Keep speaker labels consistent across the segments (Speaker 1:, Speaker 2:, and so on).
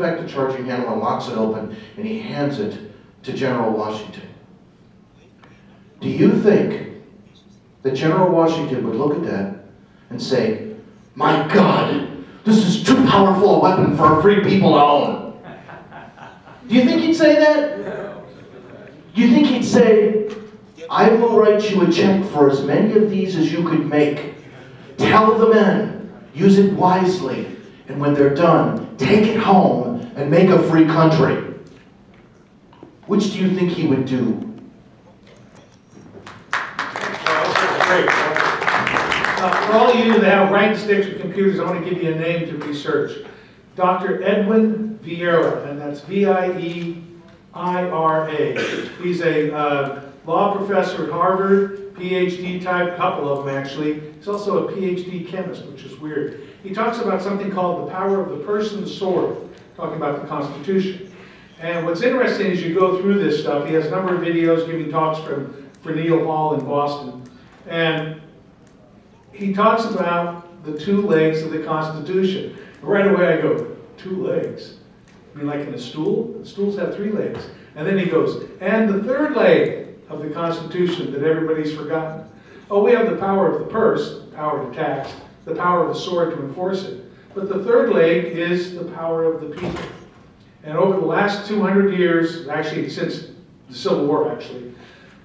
Speaker 1: back to charging handle and locks it open, and he hands it to General Washington. Do you think that General Washington would look at that and say, My God, this is too powerful a weapon for our free people to own? Do you think he'd say that? Do you think he'd say, I will write you a check for as many of these as you could make. Tell the men, use it wisely, and when they're done, take it home and make a free country. Which do you think he would do?
Speaker 2: Uh, For all of you that have rank sticks with computers, I want to give you a name to research. Dr. Edwin Vieira, and that's V-I-E-I-R-A. He's a uh, law professor at Harvard, PhD type, couple of them actually. He's also a PhD chemist, which is weird. He talks about something called the power of the the sword, talking about the Constitution. And what's interesting is you go through this stuff, he has a number of videos giving talks from, Faneuil Hall in Boston. And he talks about the two legs of the Constitution. Right away I go, two legs? I mean like in a stool? Stools have three legs. And then he goes, and the third leg of the Constitution that everybody's forgotten. Oh, we have the power of the purse, power to tax, the power of the sword to enforce it. But the third leg is the power of the people. And over the last 200 years, actually since the Civil War actually,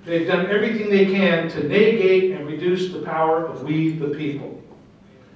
Speaker 2: they've done everything they can to negate and reduce the power of we the people.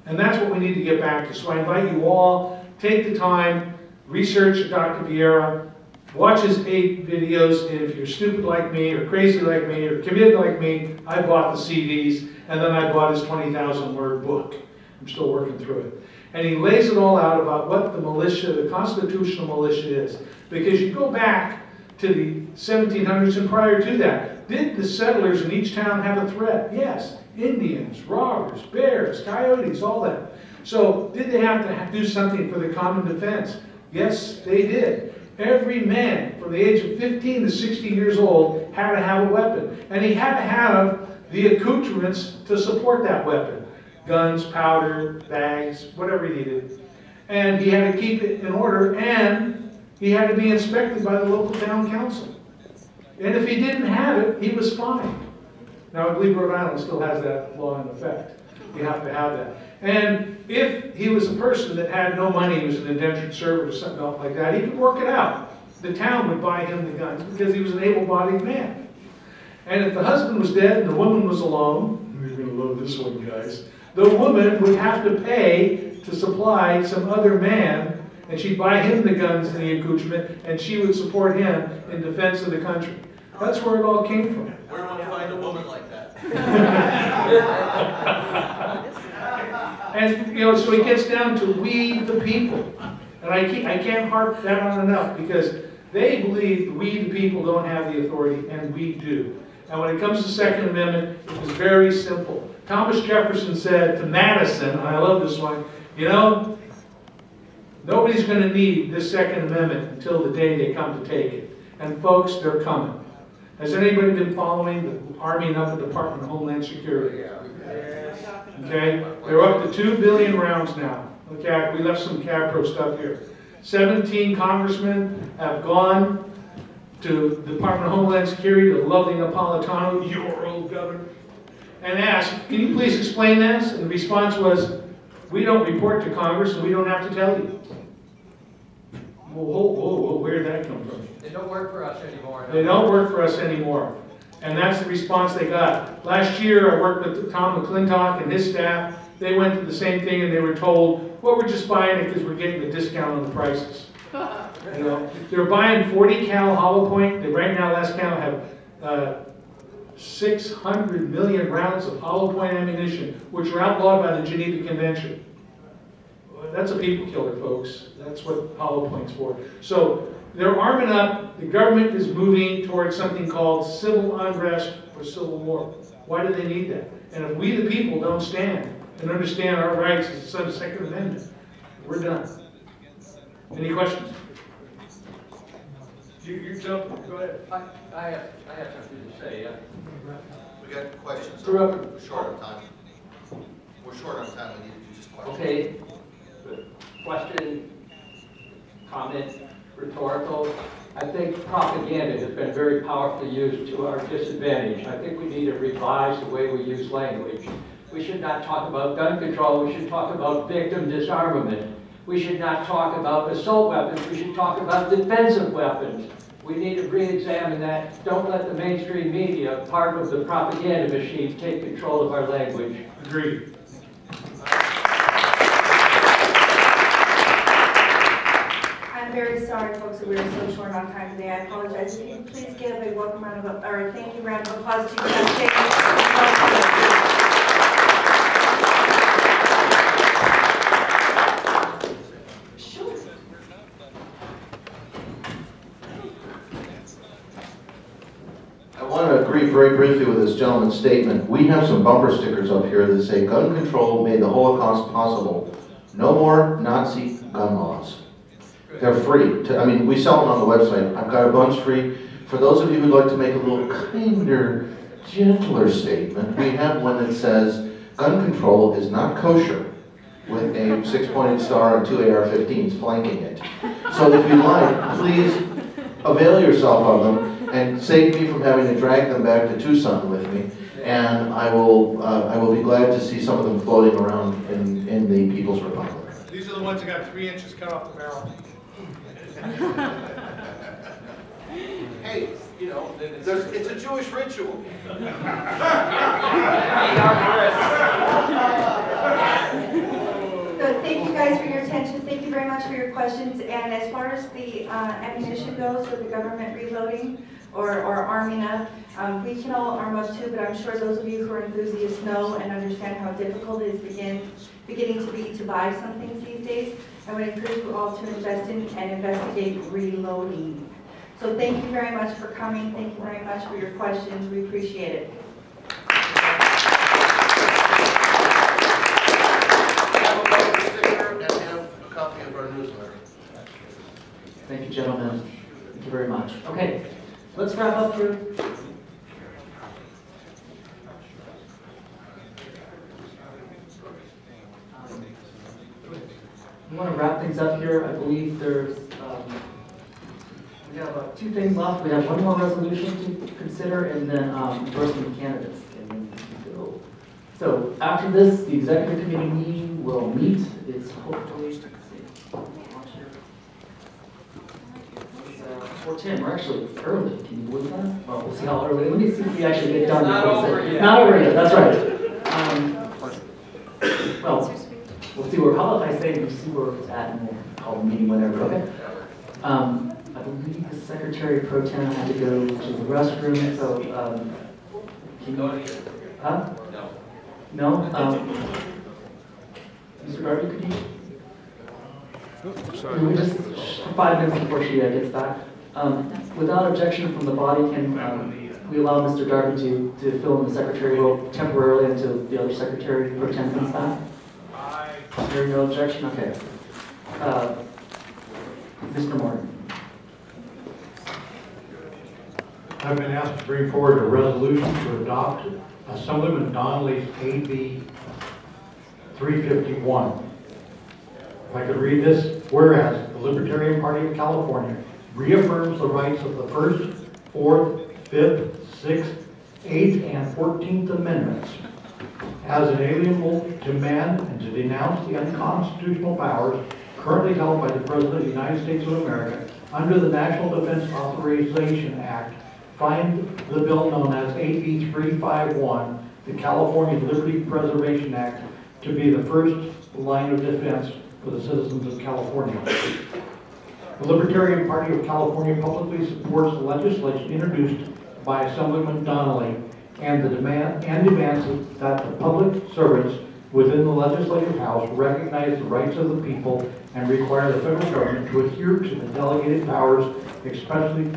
Speaker 2: And that's what we need to get back to. So I invite you all, take the time, research Dr. Vieira, watch his eight videos, and if you're stupid like me, or crazy like me, or committed like me, I bought the CDs, and then I bought his 20,000 word book. I'm still working through it. And he lays it all out about what the militia, the constitutional militia is. Because you go back to the 1700s and prior to that, did the settlers in each town have a threat? Yes. Indians, robbers, bears, coyotes, all that. So did they have to do something for the common defense? Yes, they did. Every man from the age of 15 to 60 years old had to have a weapon. And he had to have the accoutrements to support that weapon. Guns, powder, bags, whatever he needed. And he had to keep it in order and he had to be inspected by the local town council. And if he didn't have it, he was fined. Now, I believe Rhode Island still has that law in effect. You have to have that. And if he was a person that had no money, he was an indentured servant or something like that, he could work it out. The town would buy him the guns because he was an able-bodied man. And if the husband was dead and the woman was alone, you're going to love this one, guys, the woman would have to pay to supply some other man, and she'd buy him the guns and the accoutrement, and she would support him in defense of the country. That's where it all came from.
Speaker 3: Where do I find a woman like that?
Speaker 2: And, you know, so it gets down to we the people. And I can't, I can't harp that on enough because they believe we the people don't have the authority and we do. And when it comes to Second Amendment, it was very simple. Thomas Jefferson said to Madison, and I love this one, you know, nobody's going to need this Second Amendment until the day they come to take it. And folks, they're coming. Has anybody been following the Army and other Department of Homeland Security? Okay, they're up to two billion rounds now. Okay, we left some CAPRO stuff here. Seventeen congressmen have gone to the Department of Homeland Security, to lovely Napolitano, your old governor, and asked, can you please explain this? And the response was, we don't report to Congress and we don't have to tell you. Whoa, whoa, whoa, whoa, where did that come from?
Speaker 4: They don't work for us anymore.
Speaker 2: They don't work for us anymore. And that's the response they got. Last year, I worked with Tom McClintock and his staff. They went to the same thing and they were told, well, we're just buying it because we're getting the discount on the prices. You know, they're buying 40 cal hollow point. They right now, last count, have uh, 600 million rounds of hollow point ammunition, which are outlawed by the Geneva Convention. That's a people killer, folks. That's what hollow point's for. So they're arming up. The government is moving towards something called civil unrest or civil war. Why do they need that? And if we, the people, don't stand and understand our rights as a Second Amendment, we're done. Any questions? You, you jump, go ahead.
Speaker 4: I, I have, I have something to say, yeah.
Speaker 3: We got questions.
Speaker 2: Throw up.
Speaker 3: We're short on time. We're short on time, we need to do just questions.
Speaker 4: Okay, question, comment rhetorical. I think propaganda has been very powerfully used to our disadvantage. I think we need to revise the way we use language. We should not talk about gun control, we should talk about victim disarmament. We should not talk about assault weapons, we should talk about defensive weapons. We need to re-examine that. Don't let the mainstream media, part of the propaganda machine, take control of our language.
Speaker 2: Agreed.
Speaker 5: I'm very sorry, folks, that we are so short on time today. I apologize. If you please give a welcome round of, or a thank you round of applause to Jeff Davis. Sure.
Speaker 1: I want to agree very briefly with gentleman's statement. We have some bumper stickers up here that say, "Gun control made the Holocaust possible. No more Nazi gun laws." They're free. to- I mean, we sell them on the website. I've got a bunch free. For those of you who'd like to make a little kinder, gentler statement, we have one that says, "Gun control is not kosher," with a six-pointed star and two AR-15s flanking it. So if you like, please avail yourself of them and save me from having to drag them back to Tucson with me. And I will, uh, I will be glad to see some of them floating around in, in the People's Republic.
Speaker 2: These are the ones that got three inches cut off the barrel.
Speaker 3: Hey, you know, there's, it's a Jewish ritual.
Speaker 5: So thank you guys for your attention. Thank you very much for your questions. And as far as the uh, ammunition goes with the government reloading or, or arming up, um, we can all arm up too, but I'm sure those of you who are enthusiasts know and understand how difficult it is begin, beginning to be to buy some things these days. I would encourage you all to invest in and investigate reloading. So thank you very much for coming. Thank you very much for your questions. We appreciate it.
Speaker 3: Have a bumper sticker and have a copy of our newsletter.
Speaker 6: Thank you, gentlemen. Thank you very much. Okay, let's wrap up here. We want to wrap things up here. I believe there's, um, we have uh, two things left. We have one more resolution to consider and then um, endorsement candidates. So after this, the executive committee meeting will meet. It's hopefully, 410, we're actually early. Can you believe that? Well, we'll see how early. Let me see if we actually get done.
Speaker 4: Not over yet.
Speaker 6: Not over yet, that's right. Um, well, we'll see where, how I say we'll see where it's at and we'll call the meeting whenever, okay? Um, I believe the secretary pro tem had to go to the restroom, so, um, can you? Go Huh?
Speaker 4: No.
Speaker 6: No? Um, Mr. Garvey, could you? Sorry. Can we just five minutes before she uh, gets back? Um, Without objection from the body, can um, we allow Mr. Darby to, to fill in the secretary role temporarily until the other secretary pro tem comes back? Hearing no objection, okay. Uh, Mr. Morgan.
Speaker 7: I've been asked to bring forward a resolution to adopt Assemblyman Donnelly's AB 351. If I could read this, whereas the Libertarian Party of California reaffirms the rights of the First, Fourth, Fifth, Sixth, Eighth, and Fourteenth Amendments as inalienable to man and to denounce the unconstitutional powers currently held by the President of the United States of America under the National Defense Authorization Act, find the bill known as AB 351, the California Liberty Preservation Act, to be the first line of defense for the citizens of California. The Libertarian Party of California publicly supports the legislation introduced by Assemblyman Donnelly and the demand, and demands that the public servants within the legislative house recognize the rights of the people and require the federal government to adhere to the delegated powers expressly,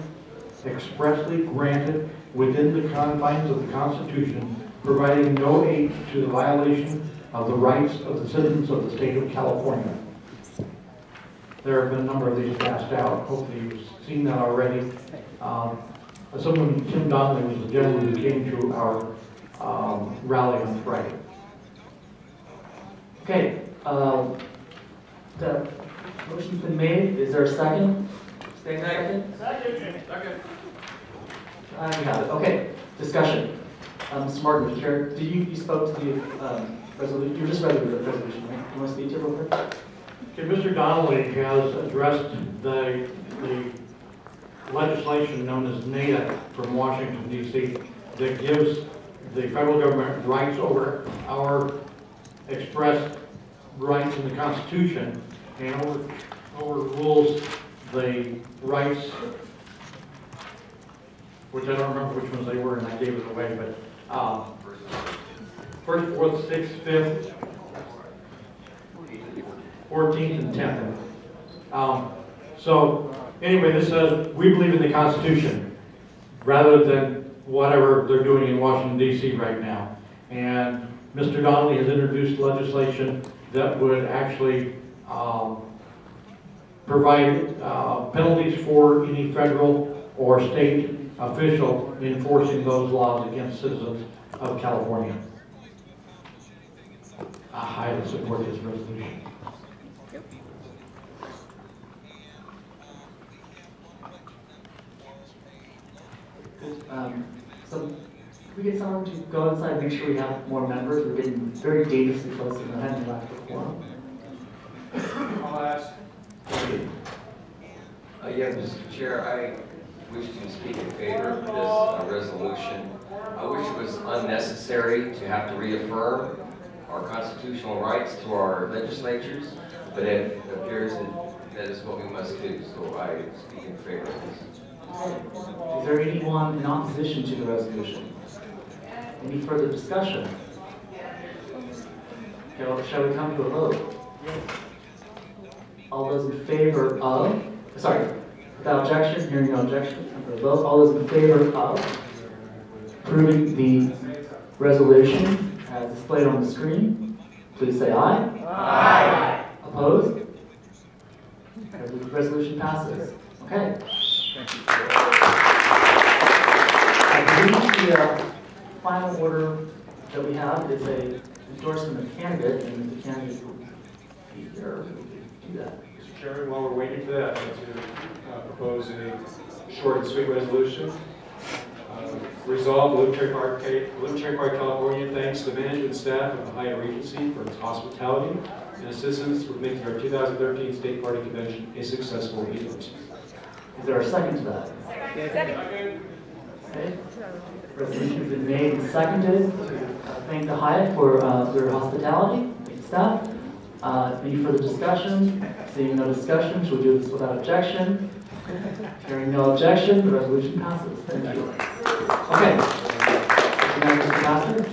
Speaker 7: expressly granted within the confines of the Constitution, providing no aid to the violation of the rights of the citizens of the state of California. There have been a number of these passed out. Hopefully you've seen that already. Um, Someone, Tim Donnelly was the gentleman who came to our um, rally on Friday.
Speaker 6: Okay, uh, the Motion's been made, is there a second? Stay second?
Speaker 3: Second.
Speaker 6: Uh, we have it, okay, discussion. Um, Mr. Martin, did you, you spoke to the, um, resolution, you just read the resolution, right? You want to speak to it real quick?
Speaker 7: Mr. Donnelly has addressed the, the legislation known as NDAA from Washington DC that gives the federal government rights over our expressed rights in the Constitution and over, overrules the rights, which I don't remember which ones they were and I gave it away, but, um, first, fourth, sixth, fifth, 14th and 10th. Um, So, anyway, this says, we believe in the Constitution, rather than whatever they're doing in Washington DC right now. And Mr. Donnelly has introduced legislation that would actually um, provide uh, penalties for any federal or state official enforcing those laws against citizens of California. I highly support this resolution.
Speaker 6: Um, so, we get someone to go inside, and make sure we have more members, we're getting very dangerously close to the end of the forum.
Speaker 3: I'll ask.
Speaker 8: Uh, Yeah, Mr. Chair, I wish to speak in favor of this uh, resolution. I wish it was unnecessary to have to reaffirm our constitutional rights to our legislatures, but it appears that that is what we must do, so I speak in favor of this.
Speaker 6: Is there anyone in opposition to the resolution? Any further discussion? Okay, well, shall we come to a vote? All those in favor of, sorry, without objection, hearing no objection, come to a vote. All those in favor of approving the resolution as displayed on the screen, please say aye. Aye. Opposed? The resolution passes. Okay. I believe the uh, final order that we have is a endorsement of candidate, and the candidate will be here, we can do that.
Speaker 9: Mr. Chairman, while we're waiting for that, I'd like to uh, propose a short and sweet resolution. Uh, Resolve, Libertarian Party, the Libertarian Party of California thanks the management staff of the Hyatt Regency for its hospitality and assistance with making our 2013 State Party Convention a successful event.
Speaker 6: Is there a second to that? Second. Okay. Resolution's been made and seconded. Uh, Thank the Hyatt for uh, their hospitality, thank the staff. Uh, Any further discussion? Seeing no discussion, shall we do this without objection? Hearing no objection, the resolution passes. Thank you. Okay. Now, Mr. Pastor?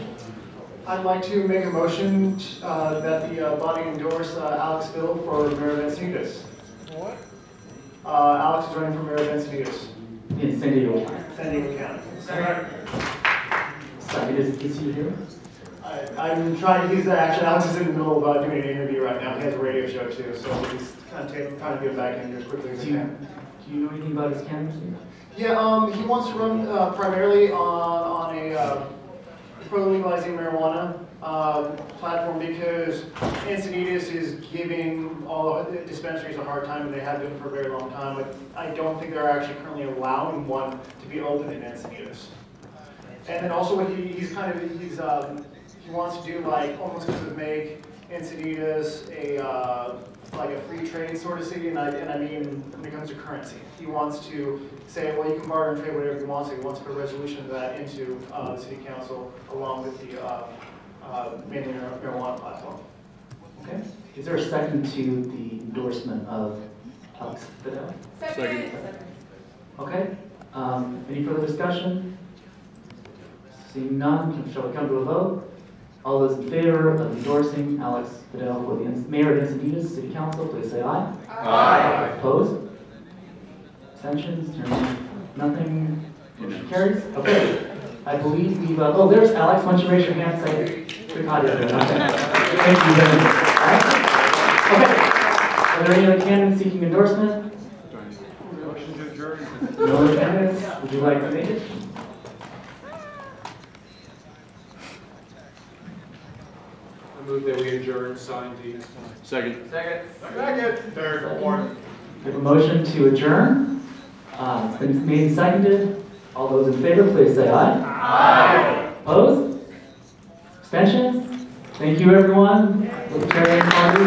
Speaker 10: I'd like to make a motion uh, that the uh, body endorse uh, Alex Bill for Mayor of Encinitas. What? Alex is running for Mayor of Encinitas,
Speaker 6: In San Diego County.
Speaker 10: San Diego County.
Speaker 6: Second, is, is he here?
Speaker 10: I- I'm trying, he's actually, Alex is in the middle of uh, doing an interview right now. He has a radio show too, so he's kind of taking, trying to get back in here as quickly as
Speaker 6: Do
Speaker 10: he
Speaker 6: you,
Speaker 10: can.
Speaker 6: do you know anything about his candidacy?
Speaker 10: Yeah, um, he wants to run uh, primarily on, on a uh, pro-legalizing marijuana um, platform because Encinitas is giving all the dispensaries a hard time, and they have been for a very long time, but I don't think they're actually currently allowing one to be open in Encinitas. And then also what he, he's kind of, he's, um, he wants to do like, almost to make Encinitas a, uh, like a free trade sort of city, and I, and I mean, when it comes to currency. He wants to say, well, you can barter and trade whatever you want, so he wants to put a resolution of that into, uh, the city council along with the, uh, uh, mainly marijuana platform.
Speaker 6: Okay. Is there a second to the endorsement of Alex Fidel?
Speaker 5: Second.
Speaker 6: Okay. Um, any further discussion? Seeing none, shall we come to a vote? All those in favor of endorsing Alex Fidel for the en- mayor of Encinitas City Council, please say aye.
Speaker 8: Aye.
Speaker 6: Opposed? Abstentions? Hearing Nothing? Motion carries? Okay. I believe we've, uh, oh, there's Alex. Why don't you raise your hand, say, quick hi to everyone. Thank you very much. Okay. Are there any other candidates seeking endorsement?
Speaker 9: Motion to adjourn.
Speaker 6: No other candidates? Would you like to make it?
Speaker 9: I move that that we adjourn, sine die.
Speaker 3: Second.
Speaker 8: Second.
Speaker 3: Second. Third, fourth.
Speaker 6: We have a motion to adjourn. Uh, It's been made and seconded. All those in favor, please say aye. Aye. Opposed? Abstentions? Thank you, everyone. Party.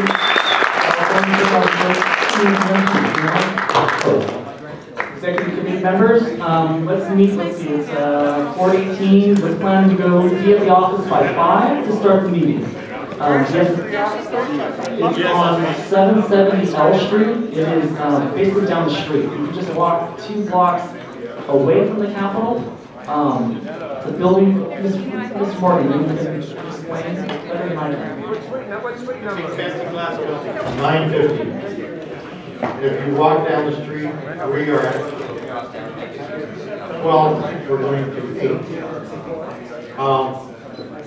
Speaker 6: Executive committee members, um, let's meet, let's see, it's, uh, four eighteen, we're planning to go be at the office by five to start the meeting. Um, yes, it's on seven seventy L Street, it is, um, basically down the street. You can just walk two blocks away from the Capitol. Um, the building, this, this
Speaker 7: Nine fifty. If you walk down the street, we are at twelve, we're going to eight. Um,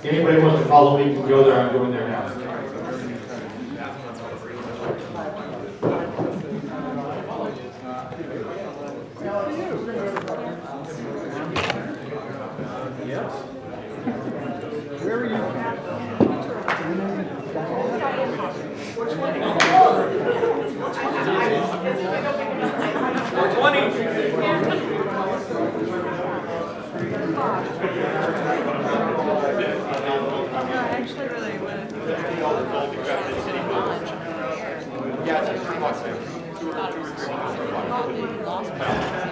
Speaker 7: anybody wants to follow me, can go there, I'm going there now.
Speaker 11: Actually really wanted to.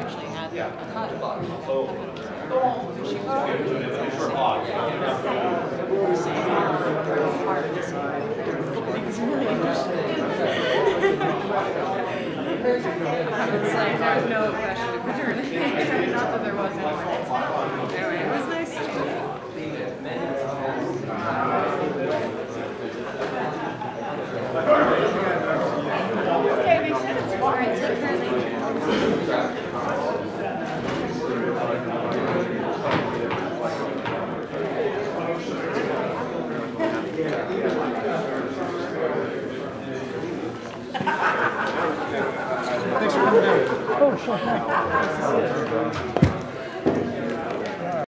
Speaker 11: Actually had a cut. It's like, there's no question of paternity, not that there wasn't.